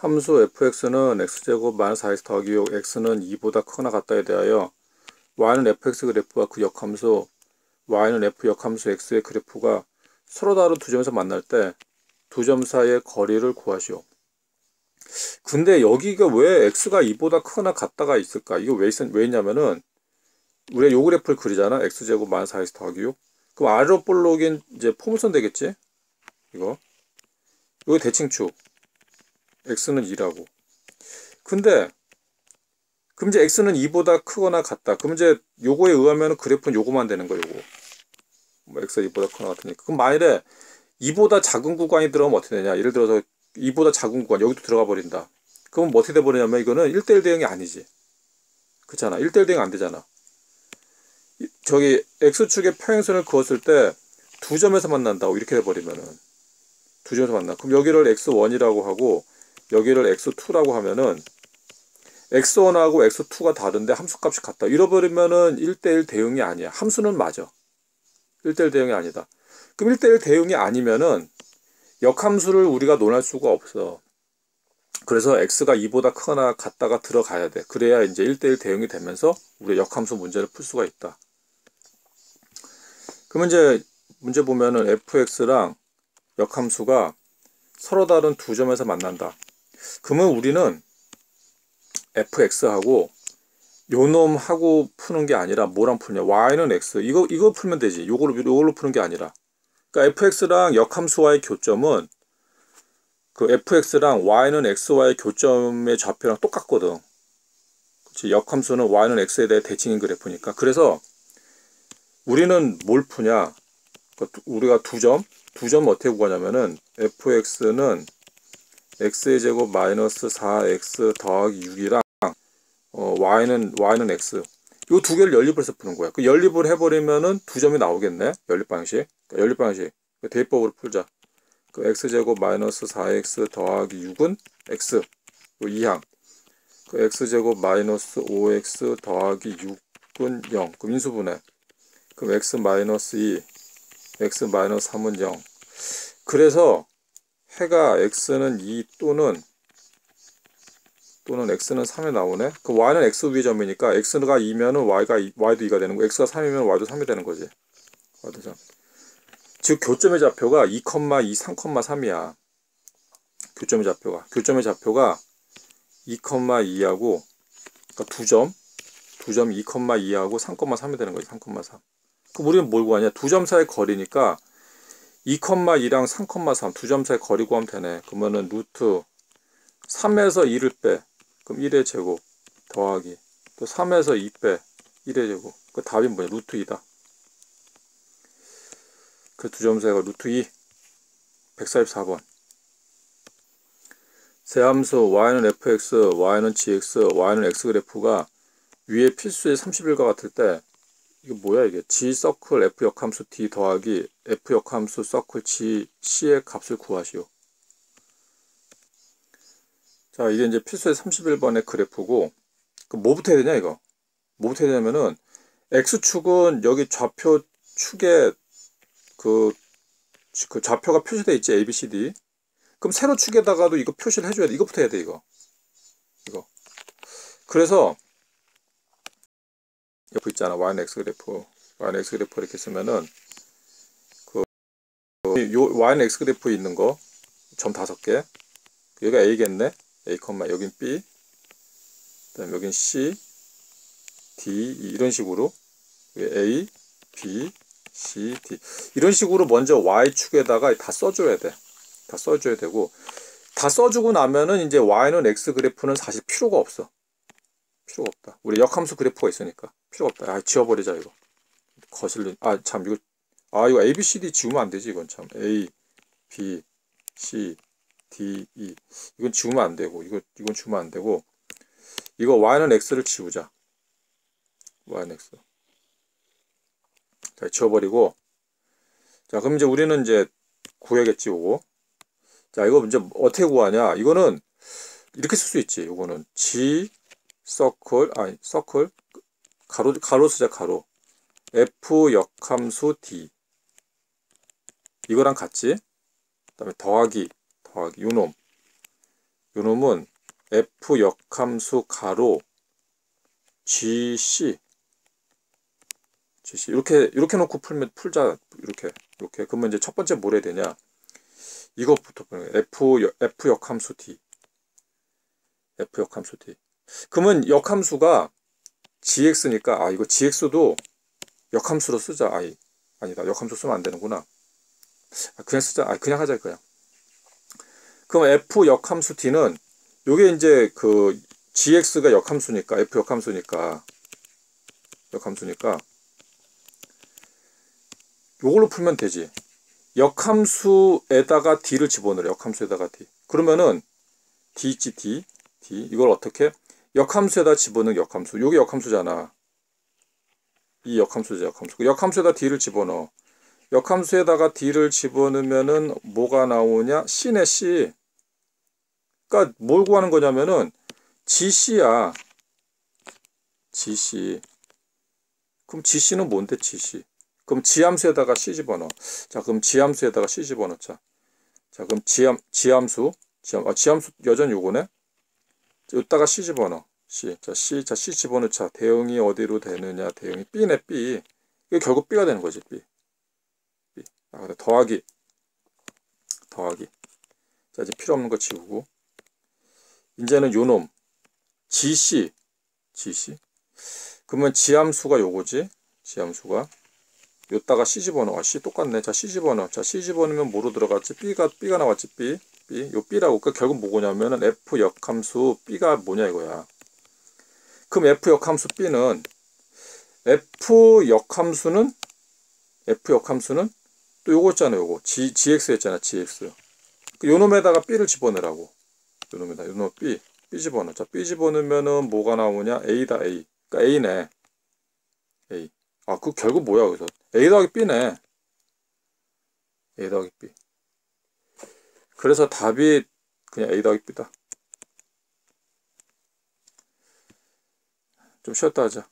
함수 fx는 x제곱 마이너스 4x 더하기 6 x는 2보다 크거나 같다에 대하여 y는 fx 그래프와 그 역함수 y는 f 역함수 x의 그래프가 서로 다른 두 점에서 만날 때 두 점 사이의 거리를 구하시오. 근데 여기가 왜 x가 2보다 크거나 같다가 있을까? 이거 왜, 있, 왜 있냐면은 우리가 요 그래프를 그리잖아. x제곱 마이너스 4x 더하기 6. 그럼 아래로 볼록인 이제 포물선 되겠지? 이거. 이거 대칭축. X는 2라고. 근데 그럼 이제 x는 2보다 크거나 같다. 그럼 이제 요거에 의하면 그래프는 요거만 되는 거예요. 요거. 뭐 x가 2보다 크거나 같으니까. 그럼 만일에 2보다 작은 구간이 들어가면 어떻게 되냐? 예를 들어서 2보다 작은 구간 여기도 들어가 버린다. 그럼 뭐 어떻게 돼 버리냐면 이거는 1대1 대응이 아니지. 그렇잖아. 1대1 대응 안 되잖아. 저기 x축의 평행선을 그었을 때 두 점에서 만난다고 이렇게 돼 버리면은 두 점에서 만나. 그럼 여기를 x1이라고 하고 여기를 x2라고 하면은 x1하고 x2가 다른데 함수값이 같다. 잃어버리면은 1대1 대응이 아니야. 함수는 맞아. 1대1 대응이 아니다. 그럼 1대1 대응이 아니면은 역함수를 우리가 논할 수가 없어. 그래서 x가 2보다 크거나 같다가 들어가야 돼. 그래야 이제 1대1 대응이 되면서 우리 역함수 문제를 풀 수가 있다. 그러면 이제 문제 보면은 fx랑 역함수가 서로 다른 두 점에서 만난다. 그러면 우리는 fx하고 요놈하고 푸는 게 아니라 뭐랑 푸냐? Y는 x. 이거 이거 풀면 되지. 요걸로 요걸로 푸는 게 아니라. 그러니까 fx랑 역함수와의 교점은 그 fx랑 y는 x와의 교점의 좌표랑 똑같거든. 그렇지 역함수는 y는 x에 대해 대칭인 그래프니까. 그래서 우리는 뭘 푸냐? 그 우리가 두 점? 두 점 어떻게 구하냐면은 fx는 x의 제곱 마이너스 4x 더하기 6이랑 어, y는 y는 x 요 두 개를 연립을 해서 푸는 거야. 그 연립을 해버리면은 두 점이 나오겠네. 연립 방식. 그러니까 연립 방식. 그 대입법으로 풀자. 그 x 제곱 마이너스 4x 더하기 6은 x. 요 이항. 그 x 제곱 마이너스 5x 더하기 6은 0. 그럼 인수분해. 그럼 x 마이너스 2, x 마이너스 3은 0. 그래서 해가 x는 2 또는 또는 x는 3에 나오네. 그 y는 x 위의 점이니까 x가 2면은 y가 2, y도 2가 되는 거. x가 3이면 y도 3이 되는 거지. y도 3. 즉 교점의 좌표가 2, 2, 3,3이야. 교점의 좌표가. 교점의 좌표가 2, 2하고 그러니까 두 점, 두 점 2, 2하고 3,3이 되는 거지. 3,3. 그럼 우리는 뭘 구하냐? 두 점 사이 거리니까 2,2랑 3,3 두 점 사이 거리 구하면 되네. 그러면은 루트 3에서 2를 빼. 그럼 1의 제곱 더하기 또 3에서 2 빼. 1의 제곱. 그 답이 뭐냐? 루트 2다. 그 두 점 사이가 루트 2. 144번. 세함수 y는 fx, y는 gx, y는 x 그래프가 위에 필수의 30일과 같을 때 이게 뭐야 이게? G 서클 f 역함수 d 더하기 f 역함수 서클 g c의 값을 구하시오. 자 이게 이제 필수의 31번의 그래프고 그 뭐부터 해야 되냐 이거? 뭐부터 해야 되냐면은 x축은 여기 좌표 축에 그, 그 좌표가 표시되어 있지 abcd 그럼 세로 축에다가도 이거 표시를 해줘야 돼. 이거부터 해야 돼 이거. 이거. 그래서 옆에 있잖아. y는 x 그래프. y는 x 그래프 이렇게 쓰면은 그요 y는 x 그래프 있는 거 점 다섯 개. 여기가 a겠네. A, 여긴 b. 그다음 여긴 c d 이런 식으로. a b c d. 이런 식으로 먼저 y축에다가 다 써줘야 돼. 다 써줘야 되고. 다 써주고 나면은 이제 y는 x 그래프는 사실 필요가 없어. 필요가 없다. 우리 역함수 그래프가 있으니까 필요가 없다. 아 지워버리자 이거. 거슬린 아 참 이거 아 이거 a b c d 지우면 안 되지 이건 참. A b c d e. 이건 지우면 안 되고 이거 이건 지우면 안 되고 이거 y는 x를 지우자. Y는 x. 자 지워버리고. 자 그럼 이제 우리는 이제 구해야겠지 요거 자 이거 이제 어떻게 구하냐? 이거는 이렇게 쓸 수 있지 이거는. G 서클 아니 서클 가로 가로 쓰자 가로. F 역함수 d. 이거랑 같지 그다음에 더하기 더하기. 요놈. 요놈은 f 역함수 가로 gc gc 이렇게 이렇게 놓고 풀면 풀자. 이렇게 이렇게. 그러면 이제 첫 번째 뭘 해야 되냐? 이것부터 보는 f 역- f 역함수 d. F 역함수 d. 그러면 역함수가 gx니까 아 이거 gx도 역함수로 쓰자. 아이 아니다. 역함수 쓰면 안 되는구나. 아, 그냥 쓰자. 아 그냥 하자 그냥 그럼 f 역함수 d는 요게 이제 그 gx가 역함수니까 f 역함수니까 역함수니까 요걸로 풀면 되지. 역함수에다가 d를 집어넣으래. 역함수에다가 d. 그러면은 d 있지 d? d. 이걸 어떻게 역함수에다 집어넣은 역함수. 요게 역함수잖아. 이 역함수죠 역함수. 그 역함수에다 d를 집어넣어. 역함수에다가 d를 집어넣으면은 뭐가 나오냐? C네 c. 그러니까 뭘 구하는 거냐면은 gc야. Gc 그럼 gc는 뭔데 gc 그럼 지함수에다가 c 집어넣어. 자 그럼 지함수에다가 c 집어넣자. 자 그럼 지함 지함수. 지함 아 지함수 여전히 요거네. 여기다가 c 집어넣어 c 자 c 자 c 집어넣자. 대응이 어디로 되느냐. 대응이 b네 b. 이게 결국 b가 되는 거지 b. B. 아 근데 더하기. 더하기. 자 이제 필요 없는 거 지우고. 이제는 요놈. Gc gc 그러면 지함수가 요거지? 지함수가. 요따가 c 집어넣어. 아, c 똑같네. 자 c 집어넣어. 자 c 집어넣으면 뭐로 들어갔지? B가 b가 나왔지 b. B. 요 b라고. 그 결국 뭐냐면은 f 역함수 b가 뭐냐 이거야 그럼 f 역함수 b는 f 역함수는 f 역함수는 또 요거 있잖아 요거. G gx였잖아 gx 그 요놈에다가 b를 집어넣으라고. 요놈에다 요놈 b b 집어넣어. 자 b 집어넣으면은 뭐가 나오냐? A다 a. 그러니까 a네. A. 아 그 결국 뭐야 그래서? A 더하기 b네. A 더하기 b. 그래서 답이 그냥 a 더하기 b다 좀 쉬었다 하자